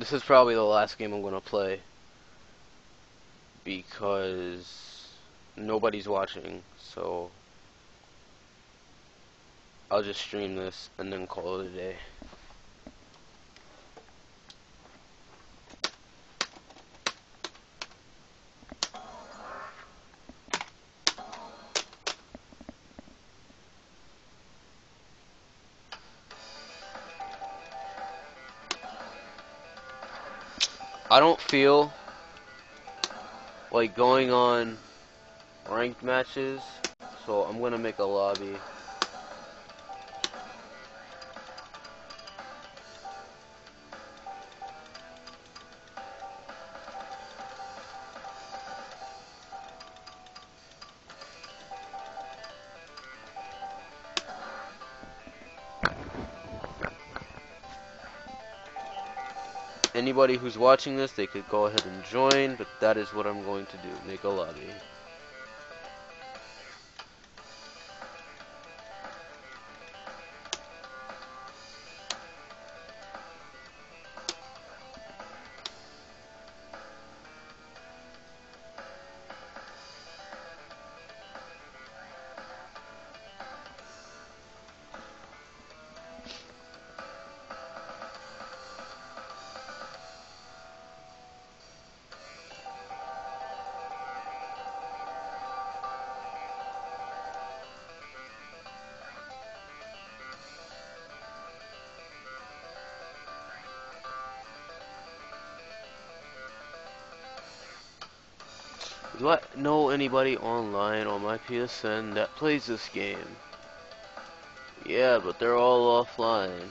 This is probably the last game I'm gonna play because nobody's watching, so I'll just stream this and then call it a day. I don't feel like going on ranked matches, so I'm gonna make a lobby. Anybody who's watching this, they could go ahead and join, but that is what I'm going to do, make a lobby. Do I know anybody online on my PSN that plays this game? Yeah, but they're all offline.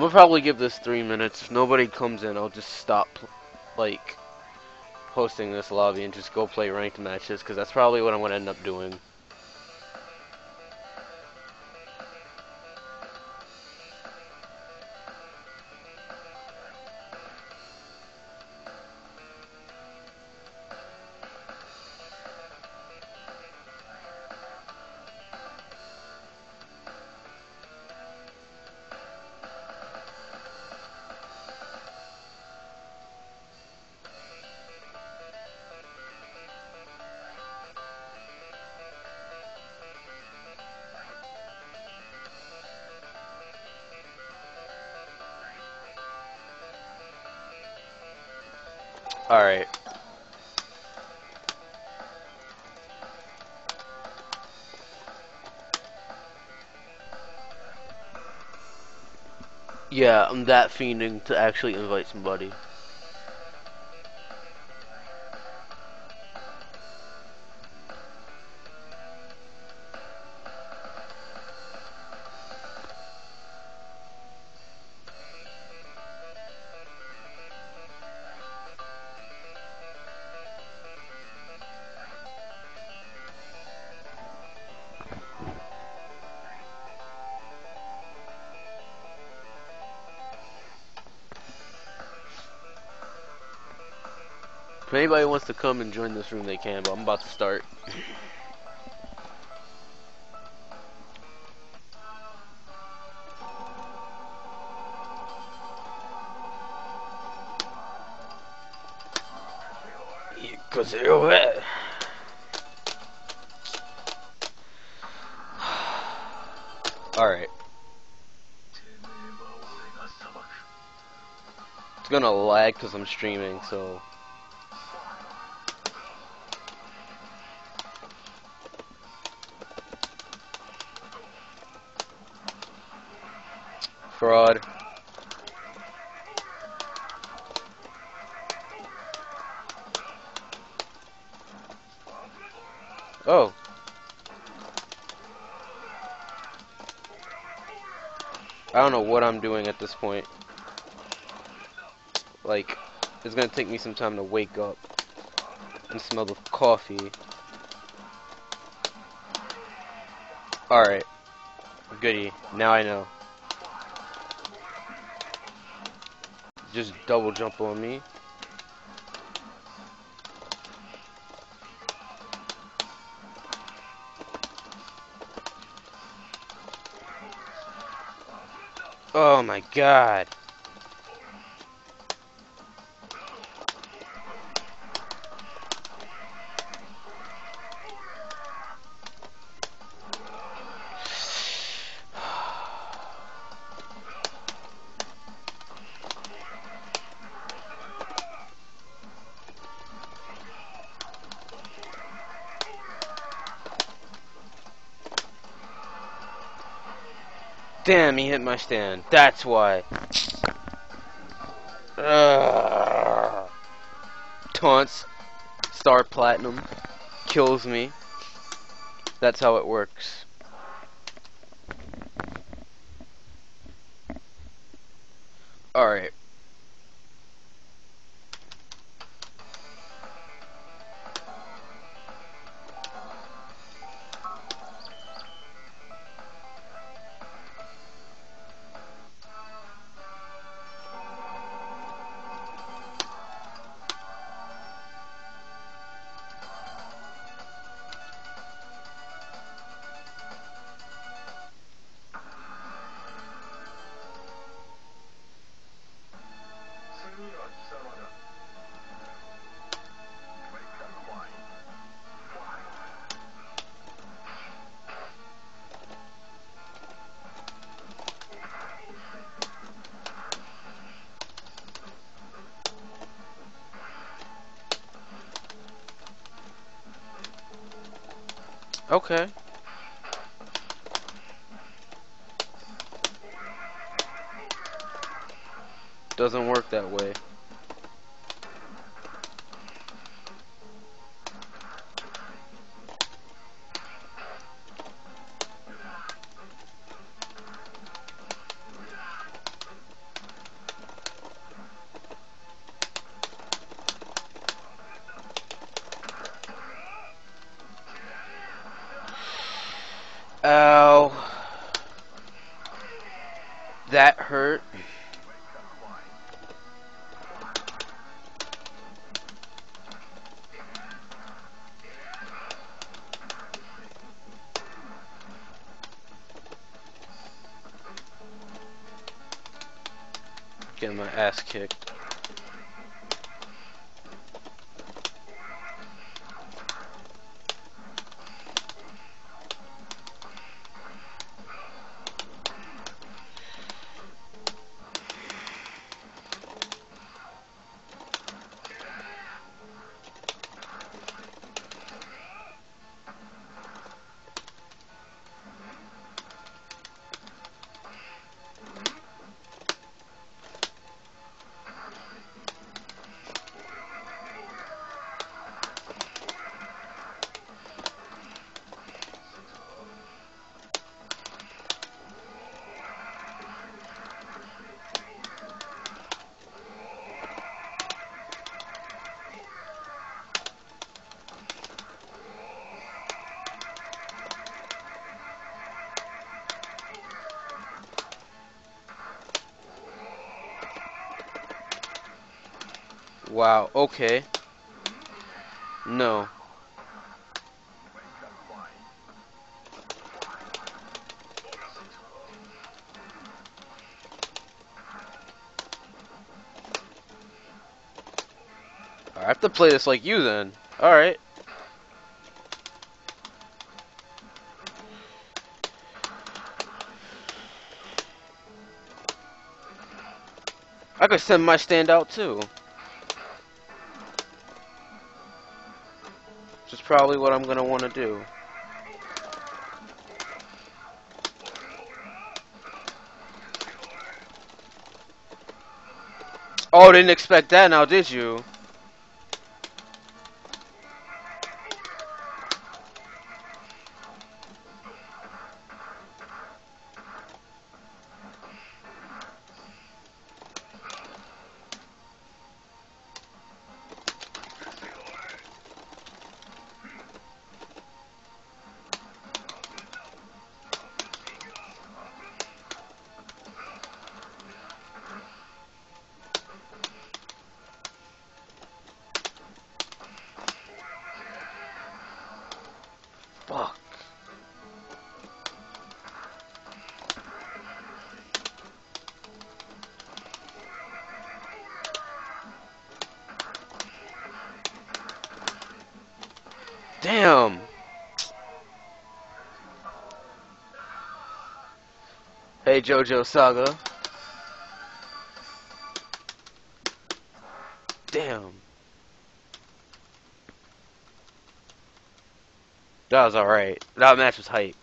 I'm gonna probably give this three minutes. If nobody comes in, I'll just stop, like, posting this lobby and just go play ranked matches, because that's probably what I'm gonna end up doing. Alright. Yeah, I'm that fiending to actually invite somebody. If anybody wants to come and join this room, they can, but I'm about to start. Cause you're wet. Alright. It's gonna lag because I'm streaming, so... Oh. I don't know what I'm doing at this point. Like, it's gonna take me some time to wake up and smell the coffee. Alright. Goody. Now I know. Just double jump on me. Oh my god. Damn, he hit my stand. That's why. Taunts. Star Platinum. Kills me. That's how it works. Alright. Okay. Doesn't work that way. Ow. That hurt. Getting my ass kicked. Wow, okay. No. I have to play this like you then. Alright. I could send my stand out too. Which is probably what I'm gonna want to do. Oh, didn't expect that now, did you? Damn. Hey Jojo Saga. Damn. That was alright. That match was hype.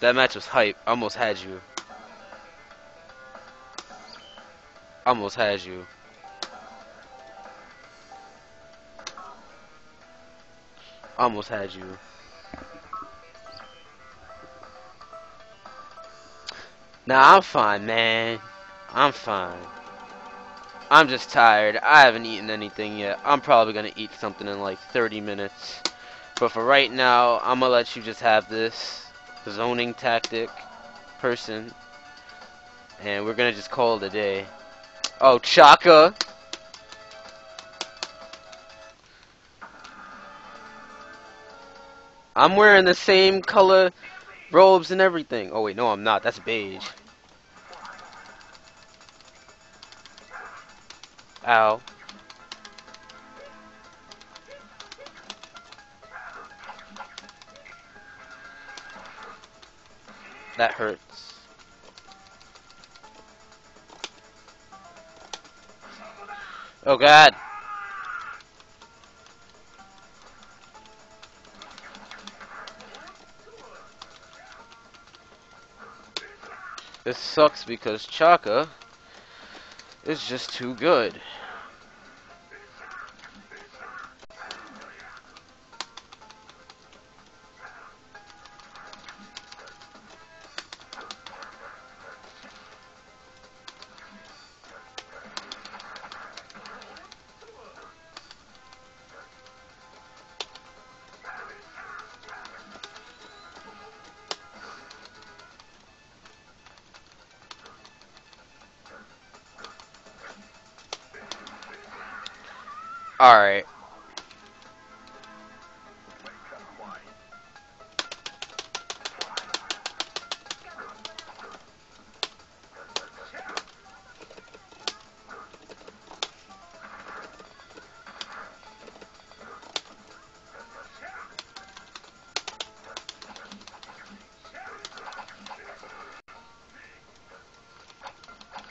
That match was hype. Almost had you. Almost had you. Almost had you. Nah, I'm fine, man. I'm fine. I'm just tired. I haven't eaten anything yet. I'm probably gonna eat something in like 30 minutes. But for right now, I'm gonna let you just have this zoning tactic person. And we're gonna just call it a day. Oh, Chaka! I'm wearing the same color robes and everything. Oh wait, no I'm not. That's beige. Ow. That hurts. Oh god. This sucks because Chaka is just too good. Alright.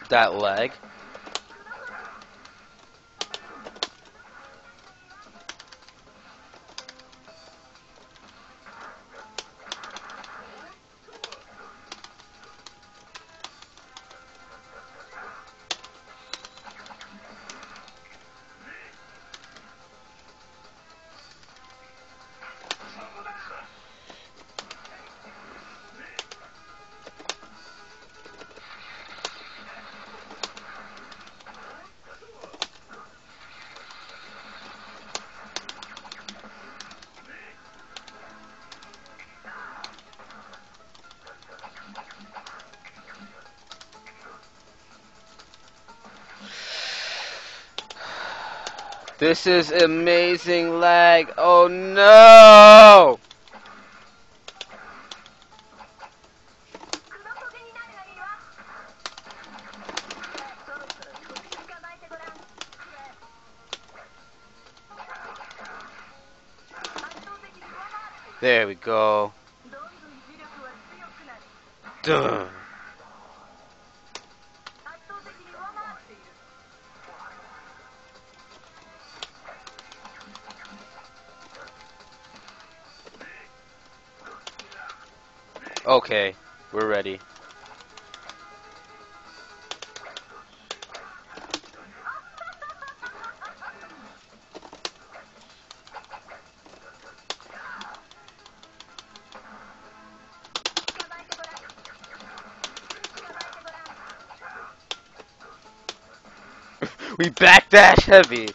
That leg. This is amazing lag. Oh no! There we go. Duh. Okay, we're ready. we backdash heavy.